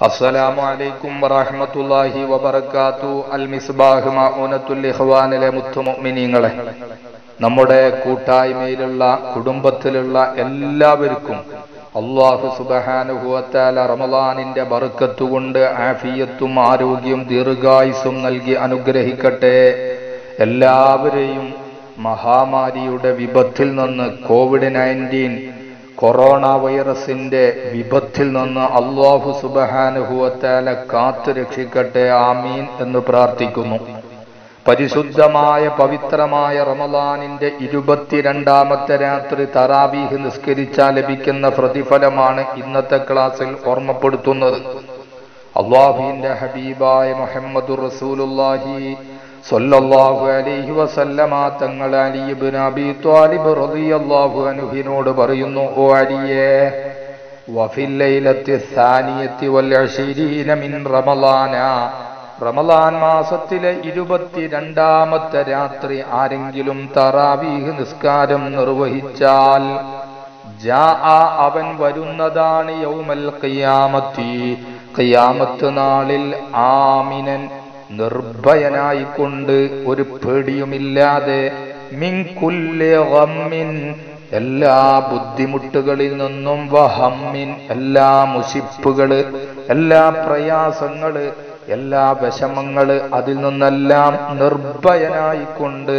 അസ്സലാമു അലൈക്കും വറഹ്മത്തുള്ളാഹി അൽ മിസ്ബാഹ് മഊനത്തുൽ ഇഖ്വാനിലെ നമ്മുടെ കൂട്ടായ്മയിലുള്ള കുടുംബത്തിലുള്ള എല്ലാവർക്കും അള്ളാഹു സുബ്ഹാനഹു വതആല റമളാനിന്റെ ബർക്കത്ത് കൊണ്ട് ആഫിയത്തും ആരോഗ്യവും ദീർഘായുസും നൽകി അനുഗ്രഹിക്കട്ടെ. എല്ലാവരെയും മഹാമാരിയുടെ വിപത്തിൽ നിന്ന് കോവിഡ് നയന്റീൻ കൊറോണ വൈറസിന്റെ വിപത്തിൽ നിന്ന് അള്ളാഹു സുബഹാനുഭവത്താല കാത്തു രക്ഷിക്കട്ടെ ആമീൻ എന്ന് പ്രാർത്ഥിക്കുന്നു. പരിശുദ്ധമായ പവിത്രമായ റമദാനിന്റെ ഇരുപത്തിരണ്ടാമത്തെ രാത്രി തറാബീഹ് നിസ്കരിച്ചാൽ ലഭിക്കുന്ന പ്രതിഫലമാണ് ഇന്നത്തെ ക്ലാസ്സിൽ ഓർമ്മപ്പെടുത്തുന്നത്. അള്ളാഹുവിന്റെ ഹബീബായ മുഹമ്മദ് റസൂലുല്ലാഹി സല്ലല്ലാഹു അലൈഹി വസല്ലമ തങ്ങൾ അലി ഇബ്നു അബി ത്വാലിബ് റളിയല്ലാഹു അനുഹിനോട് പറയുന്നു ഓ അലിയേ വഫിൽ ലൈലത്തി സാനിയത്തി വൽ അശീരീന മിൻ റമളാന റമളാൻ മാസത്തിലെ ഇരുപത്തിരണ്ടാമത്തെ രാത്രി ആരെങ്കിലും തറാവീഹ് നിസ്കാരം നിർവഹിച്ചാൽ ജാ അവൻ വരുന്നതാണ് യൗമൽ ഖിയാമത്തി. ഖിയാമത്ത് നാളിൽ ആമിനൻ നിർഭയനായിക്കൊണ്ട് ഒരു പേടിയുമില്ലാതെ മിൻകുല്യമ്മിൻ എല്ലാ ബുദ്ധിമുട്ടുകളിൽ നിന്നും വഹമ്മിൻ എല്ലാ മുഷിപ്പുകൾ എല്ലാ പ്രയാസങ്ങൾ എല്ലാ വിഷമങ്ങൾ അതിൽ നിന്നെല്ലാം നിർഭയനായിക്കൊണ്ട്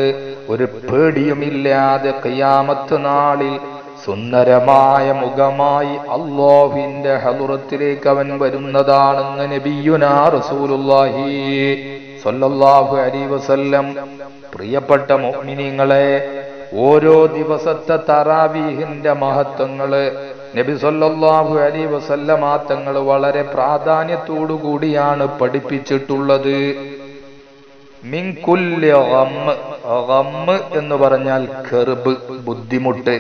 ഒരു പേടിയുമില്ലാതെ കയ്യാമത്ത് നാളിൽ സുന്ദരമായ മുഖമായി അള്ളാഹുവിന്റെ ഹലുറത്തിലേക്ക് അവൻ വരുന്നതാണെന്ന് നബിയുനാ റസൂലുള്ളാഹി സ്വല്ലല്ലാഹു അലൈഹി വസല്ലം. പ്രിയപ്പെട്ട മുഅ്മിനീങ്ങളെ ഓരോ ദിവസത്തെ തറാവീഹിന്റെ മഹത്വങ്ങൾ നബി അലൈഹി വസല്ലമ തങ്ങൾ വളരെ പ്രാധാന്യത്തോടു കൂടിയാണ് പഠിപ്പിച്ചിട്ടുള്ളത്. മിങ്കുല്യം എന്ന് പറഞ്ഞാൽ കെറുബ് ബുദ്ധിമുട്ട്.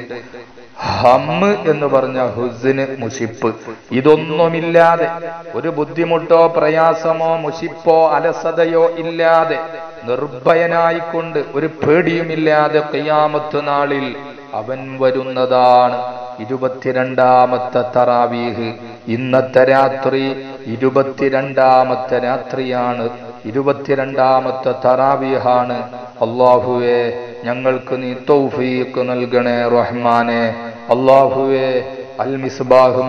ഹമ്മ് എന്ന് പറഞ്ഞ ഹുസിന് മുഷിപ്പ്. ഇതൊന്നുമില്ലാതെ ഒരു ബുദ്ധിമുട്ടോ പ്രയാസമോ മുഷിപ്പോ അലസതയോ ഇല്ലാതെ നിർഭയനായിക്കൊണ്ട് ഒരു പേടിയുമില്ലാതെ കയ്യാമത്ത് നാളിൽ അവൻ വരുന്നതാണ് ഇരുപത്തിരണ്ടാമത്തെ തറാവീഹ്. ഇന്നത്തെ രാത്രി ഇരുപത്തിരണ്ടാമത്തെ രാത്രിയാണ് ഇരുപത്തിരണ്ടാമത്തെ തറാവീഹാണ്. അള്ളാഹുവെ ഞങ്ങൾക്ക് നീ തൗഫീഖ് നൽകണേ റഹ്മാനെ. അള്ളാഹുവെ അൽ മിസ്ബാഹ്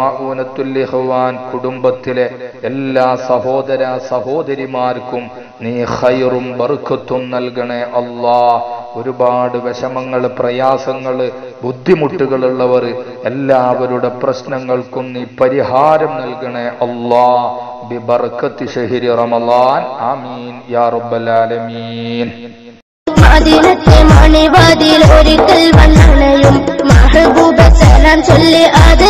കുടുംബത്തിലെ എല്ലാ സഹോദര സഹോദരിമാർക്കും നീ ഹൈറും ബർക്കത്തും നൽകണേ അല്ലാ. ഒരുപാട് വിഷമങ്ങൾ പ്രയാസങ്ങൾ ബുദ്ധിമുട്ടുകളുള്ളവർ എല്ലാവരുടെ പ്രശ്നങ്ങൾക്കും നീ പരിഹാരം നൽകണേ അല്ലാ. ബിബർക്കത്തി ഷഹിരി റമളാൻ ആമീൻ. യാ റബ്ബൽ ആലമീൻ. മണിവാതിൽ ഒരിക്കൽ சொல்லி அது